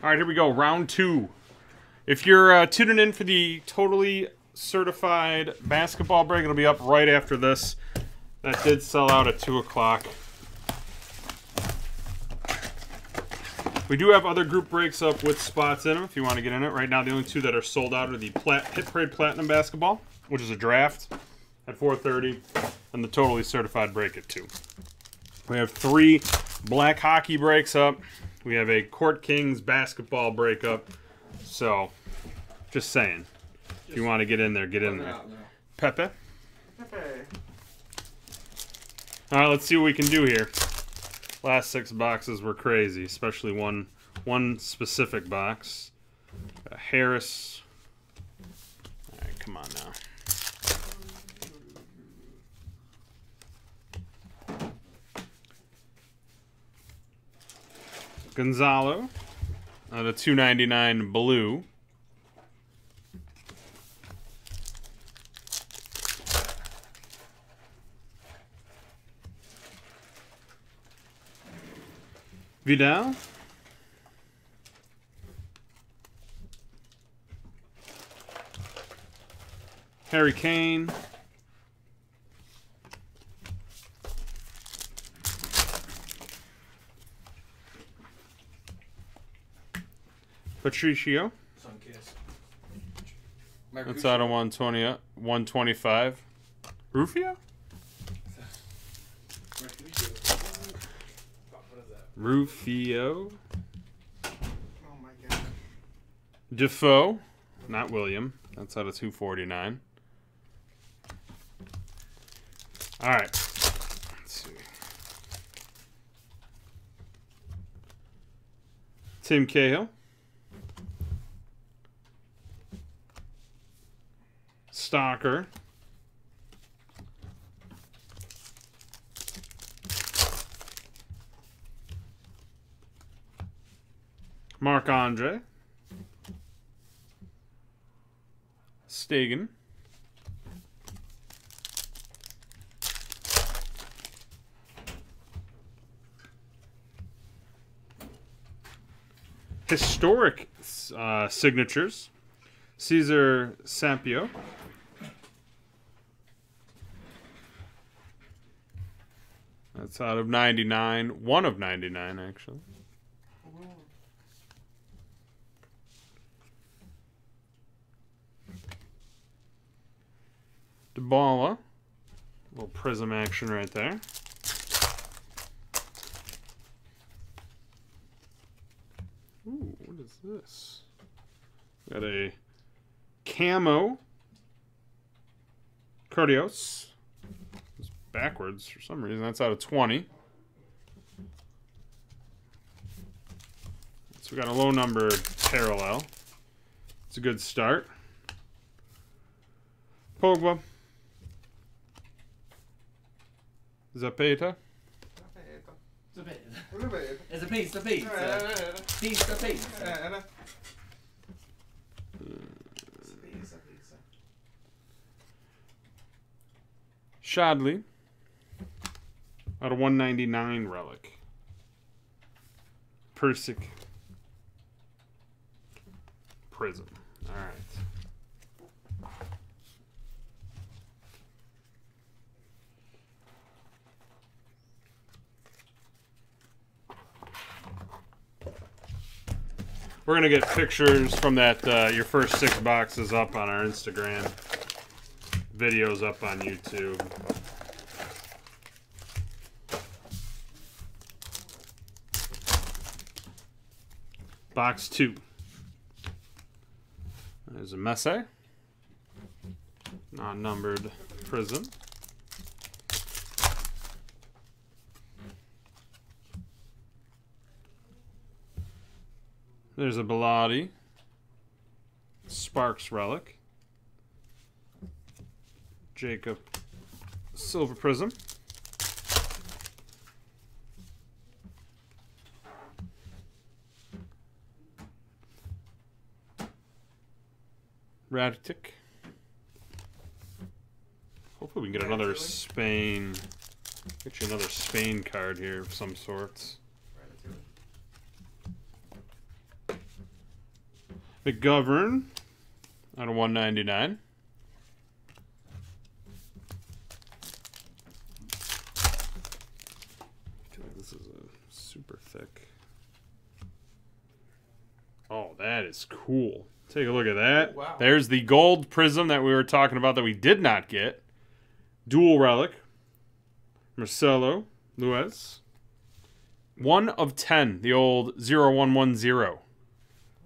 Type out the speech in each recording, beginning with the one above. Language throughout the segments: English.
All right, here we go. Round two. If you're uh, tuning in for the totally certified basketball break, it'll be up right after this. That did sell out at 2 o'clock. We do have other group breaks up with spots in them if you want to get in it. Right now, the only two that are sold out are the Plat- Hit Parade Platinum Basketball, which is a draft at 4.30, and the totally certified break at 2. We have three black hockey breaks up. We have a Court Kings basketball breakup. So, just saying. If you want to get in there, get in there. Pepe. All right, let's see what we can do here. Last six boxes were crazy, especially one one specific box. Uh, Harris. All right, come on now. Gonzalo out of 299 blue. Vidal. Harry Kane. Patricio. Sun. That's out of 120, uh, 125. Rufio? Rufio. Oh my god. Defoe. Not William. That's out of 249. All right. Let's see. Tim Cahill. Stalker. Mark Andre. Stegen. Historic uh, signatures. Caesar Sampaio. That's out of 99. One of 99, actually. Dybala. Little prism action right there. Ooh, what is this? Got a camo Cardios. Backwards for some reason. That's out of 20. So we got a low number parallel. It's a good start. Pogba. Zapata. It's a bit. Volevo vedere. It's a piece Piece. Pizza, pizza. Shadley. Out of 199 relic. Perisic. Prism. Alright. We're gonna get pictures from that uh, your first six boxes up on our Instagram. Videos up on YouTube. Box two. There's a Messi. Non-numbered prism. There's a Belotti. Sparks relic. Jacob Silver Prism. Rakitic. Hopefully we can get another Spain. Get you another Spain card here of some sorts. McGovern out of 199. I this is a super thick. Oh, that is cool. Take a look at that. Wow. There's the gold prism that we were talking about that we did not get. Dual relic. Marcelo Luez. One of ten, the old 0110.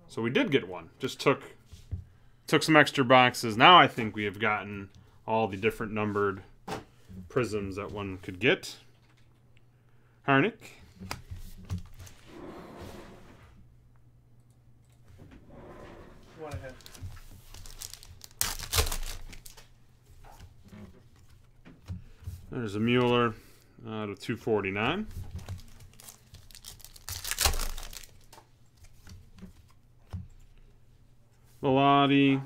So we did get one. Just took took some extra boxes. Now I think we have gotten all the different numbered prisms that one could get. Harnick. One ahead. There's a Mueller uh, out of 249. Velati.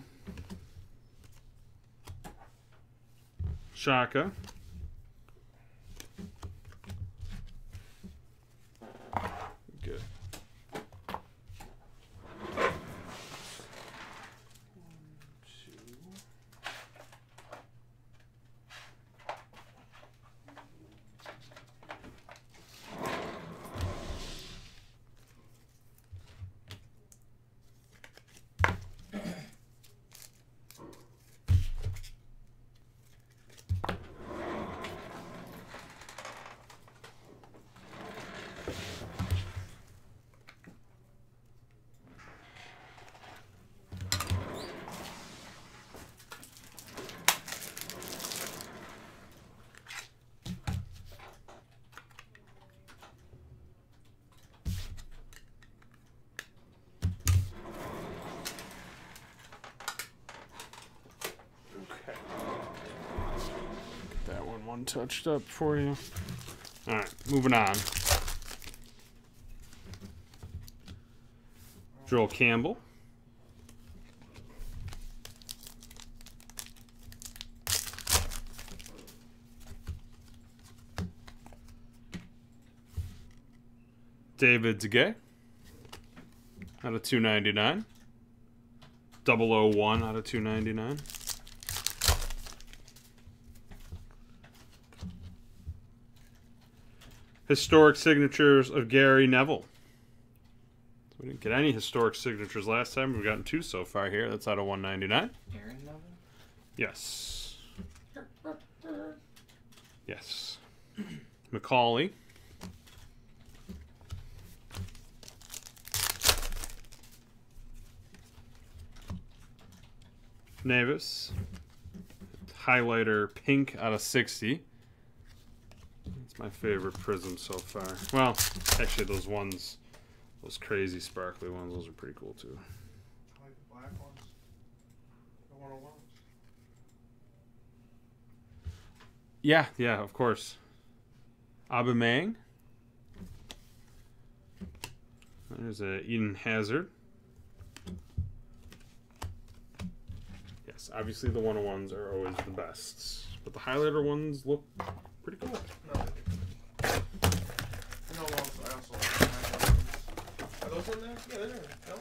Xhaka. Good. Okay. Get that one touched up for you. All right, moving on. Joel Campbell. David Zagay. Out of 299. 001 out of 299. Historic signatures of Gary Neville. We didn't get any historic signatures last time. We've gotten two so far here. That's out of 199. Aaron Neville? Yes. Yes. Macaulay. Navas. Highlighter pink out of 60. My favorite prism so far. Well, actually, those ones, those crazy sparkly ones, those are pretty cool too. I like the black ones. The one on ones. Yeah, yeah, of course. Aubameyang. There's a Eden Hazard. Yes, obviously the one on ones are always the best, but the highlighter ones look pretty cool. No those in there? Yeah, they're there. No?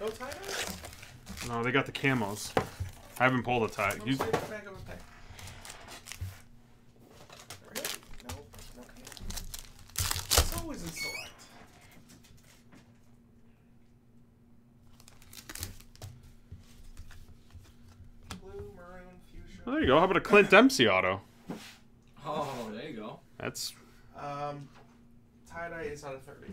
No? No, they got the camos. I haven't pulled a tie. You... Right no, it's always in select. There you go. How about a Clint Dempsey auto? Oh, there you go. That's. Um, tie dye is out of 30.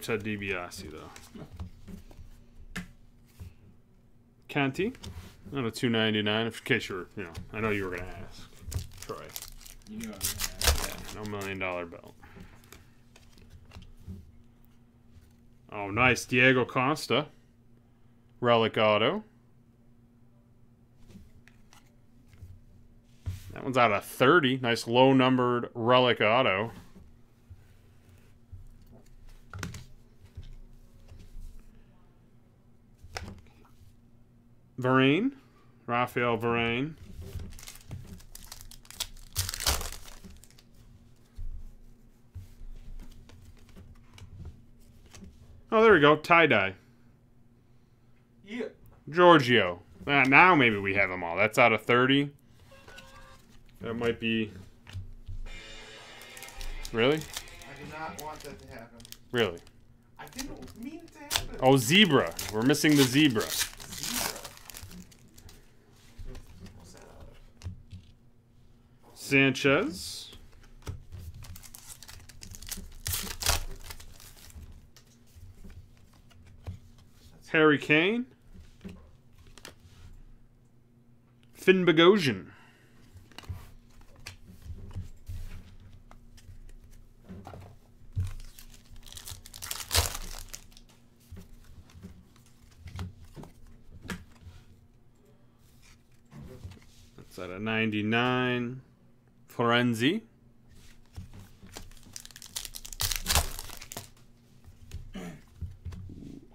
Ted DiBiase though. Canty. Not a 299 in case you were, you know, I know you were going to ask. Troy. You knew I was gonna ask. Yeah, no million dollar belt. Oh, nice. Diego Costa. Relic auto. That one's out of 30. Nice low numbered relic auto. Varane. Raphael Varane. Oh, there we go. Tie dye. Yeah. Giorgio. Ah, now maybe we have them all. That's out of 30. That might be. Really? I do not want that to happen. Really? I didn't mean it to happen. Oh, zebra. We're missing the. Zebra. What's that out of? Sanchez. Harry Kane. Finn Bogosian. That's at a 99. Florenzi.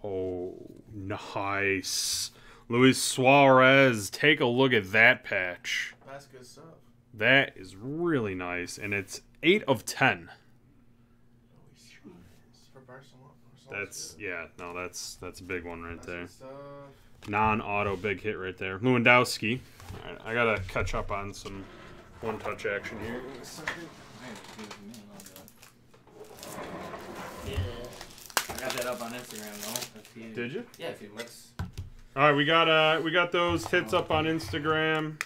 Oh, nice. Luis Suarez. Take a look at that patch. That's good stuff. That is really nice. And it's 8 of 10. For Barcelona. Barcelona's That's, yeah, no, that's that's a big one right there. Non auto big hit right there. Lewandowski. All right, I got to catch up on some one touch action here. Yeah. I got that up on Instagram though. If he, Did you? Yeah, if he looks. All right, we got uh we got those hits up on Instagram.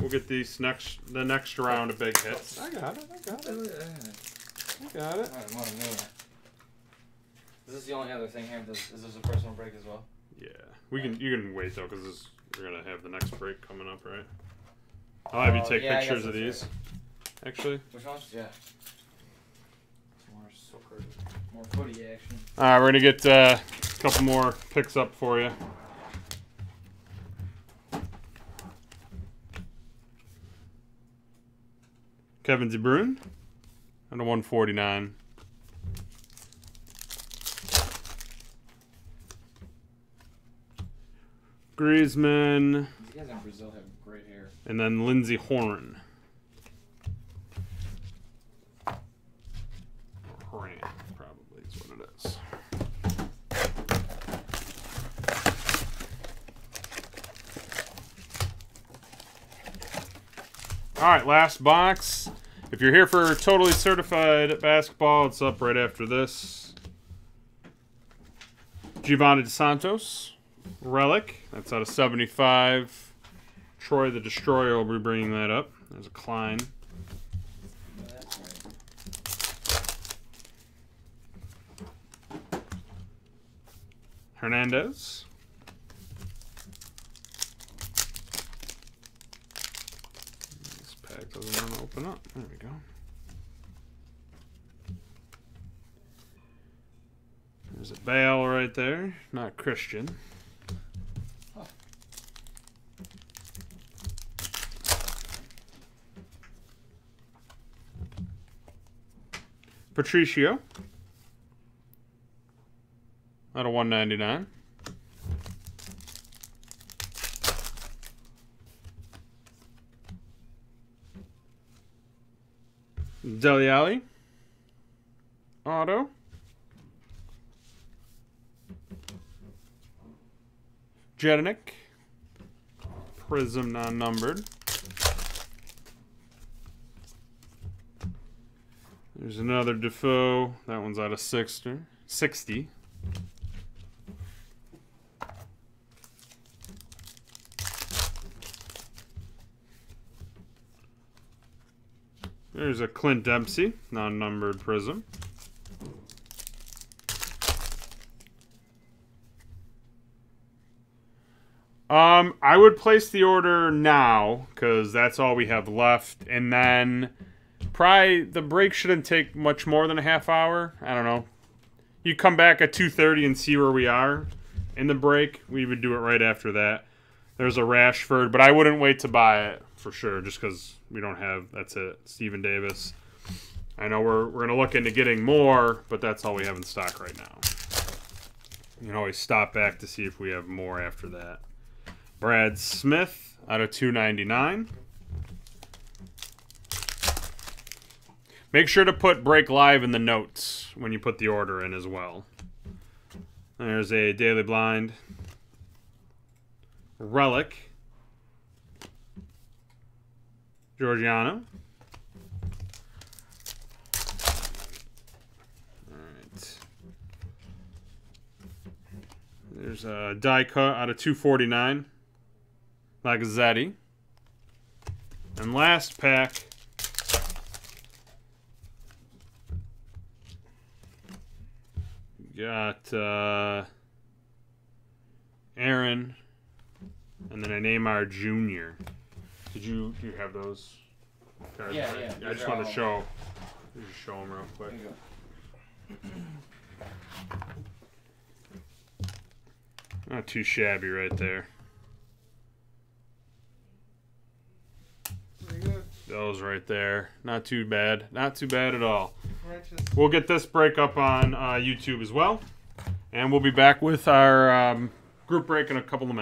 We'll get these next the next round of big hits. I got it. I got it. I got it. Alright, more than me. Is this the only other thing here? Does, is this a personal break as well? Yeah, we can. You can wait though, because we're gonna have the next break coming up, right? I'll have you Oh, take yeah, pictures of these. Actually, Which ones? Yeah. More soccer, more footy action. all right, we're gonna get uh, a couple more picks up for you. Kevin De Bruyne, and a 149. Griezmann, These guys in Brazil have great hair. and then Lindsey Horn. Horan, probably is what it is. All right, last box. If you're here for totally certified basketball, it's up right after this. Giovani dos Santos, relic. That's out of 75. Troy the Destroyer will be bringing that up. There's a Klein. Hernandez. This pack doesn't want to open up. There we go. There's a Bale right there, not Christian. Patricio. Out of 199. Dele Alli. Auto. Jedinak. Prism non-numbered. There's another Defoe. That one's out of 60. 60. There's a Clint Dempsey, non-numbered prism. Um, I would place the order now because that's all we have left, and then probably the break shouldn't take much more than a half hour. I don't know. you come back at 2:30 and see where we are in the break. We would do it right after that. There's a Rashford, but I wouldn't wait to buy it for sure, just because we don't have. That's it. Steven Davis. I know we're we're gonna look into getting more, but that's all we have in stock right now. You can always stop back to see if we have more after that. Brad Smith out of 299. Make sure to put break live in the notes when you put the order in as well. There's a Daley Blind. Relic. Georgiano. Alright. There's a die cut out of 249. Lagazzetti. And last pack. Got uh, Aaron, and then a Neymar Jr. Did you do you have those? cards? Yeah, yeah, I those just want to show. Just show them real quick. There you go. Not too shabby right there. Pretty good. Those right there. Not too bad. Not too bad at all. We'll get this break up on uh, YouTube as well. And we'll be back with our um, group break in a couple of minutes.